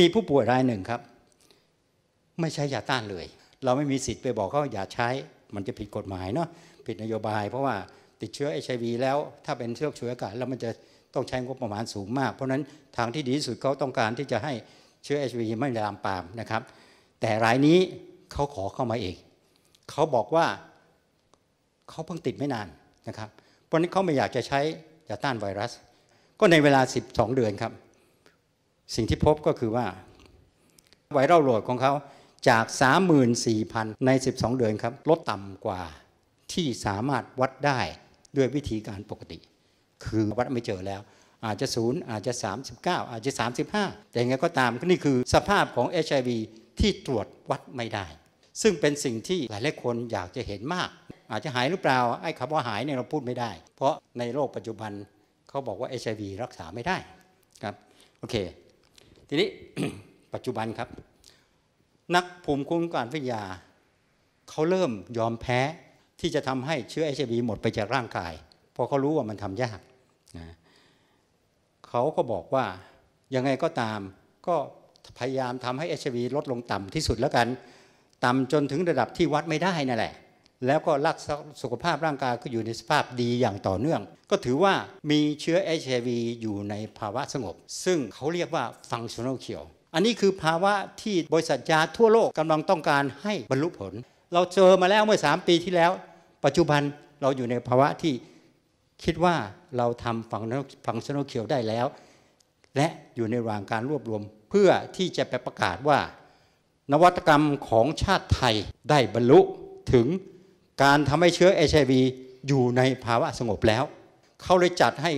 มีผู้ป่วยรายหนึ่งครับ ไม่ใช้ยาต้านเลย เราไม่มีสิทธิ์ไปบอกเขาอย่าใช้ มันจะผิดกฎหมายเนาะผิดนโยบาย เพราะว่าติดเชื้อเอชวีแล้ว ถ้าเป็นเชื้อช่วยอากาศแล้วมันจะต้องใช้งบประมาณสูงมาก เพราะฉะนั้นทางที่ดีที่สุดเขาต้องการที่จะให้เชื้อเอชวีไม่ลามปามนะครับ แต่รายนี้เขาขอเข้ามาเองเขาบอกว่าเขาเพิ่งติดไม่นานนะครับ เพราะนั้นเขาไม่อยากจะใช้ยาต้านไวรัส ก็ในเวลา 12 เดือนครับ สิ่งที่พบก็คือว่าไวรัลโหลดของเขาจาก 34,000 ใน 12 เดือนครับ ลดต่ำกว่าที่สามารถวัดได้ด้วยวิธีการปกติ คือวัดไม่เจอแล้ว อาจจะศูนย์อาจจะ 39 อาจจะ 35 แต่ยังไงก็ตามนี่คือสภาพของ HIV ที่ตรวจวัดไม่ได้ ซึ่งเป็นสิ่งที่หลายหลายคนอยากจะเห็นมาก อาจจะหายหรือเปล่าไอ้คำว่าหายเนี่ยเราพูดไม่ได้ เพราะในโลกปัจจุบันเขาบอกว่า HIV รักษาไม่ได้ครับโอเค ทีนี้ปัจจุบันครับ นักภูมิคุ้มกันวิทยา เขาเริ่มยอมแพ้ที่จะทำให้เชื้อ HIV หมดไปจากร่างกายพราะเขารู้ว่ามันทำยากนะเขาก็บอกว่ายังไงก็ตามก็พยายามทำให้ HIV ลดลงต่ำที่สุดแล้วกัน ต่ำจนถึงระดับที่วัดไม่ได้นั่นแหละ แล้วก็รักษาสุขภาพร่างกายก็อยู่ในสภาพดีอย่างต่อเนื่อง ก็ถือว่ามีเชื้อ HIV อยู่ในภาวะสงบ ซึ่งเขาเรียกว่า functional cure อันนี้คือภาวะที่บริษัทยาทั่วโลกกำลังต้องการให้บรรลุผล เราเจอมาแล้วเมื่อ 3 ปีที่แล้ว ปัจจุบันเราอยู่ในภาวะที่คิดว่าเราทำ functional cure ได้แล้ว และอยู่ในระหว่างการรวบรวม เพื่อที่จะไปประกาศว่า นวัตกรรมของชาติไทยได้บรรลุถึง การทำให้เชื้อ HIV อยู่ในภาวะสงบแล้ว เขาเลยจัดให้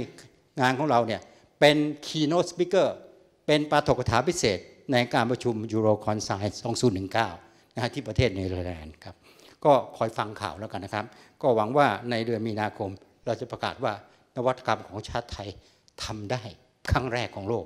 งานของเราเนี่ยเป็น keynote speaker เป็นปาฐกถาพิเศษในการประชุม Eurocon s c i e 2019นะฮะที่ประเทศเนเธอร์แลนด์ครับก็คอยฟังข่าวแล้วกันนะครับ ก็หวังว่าในเดือนมีนาคม เราจะประกาศว่านวัตกรรมของชาติไทยทำได้ครั้งแรกของโลก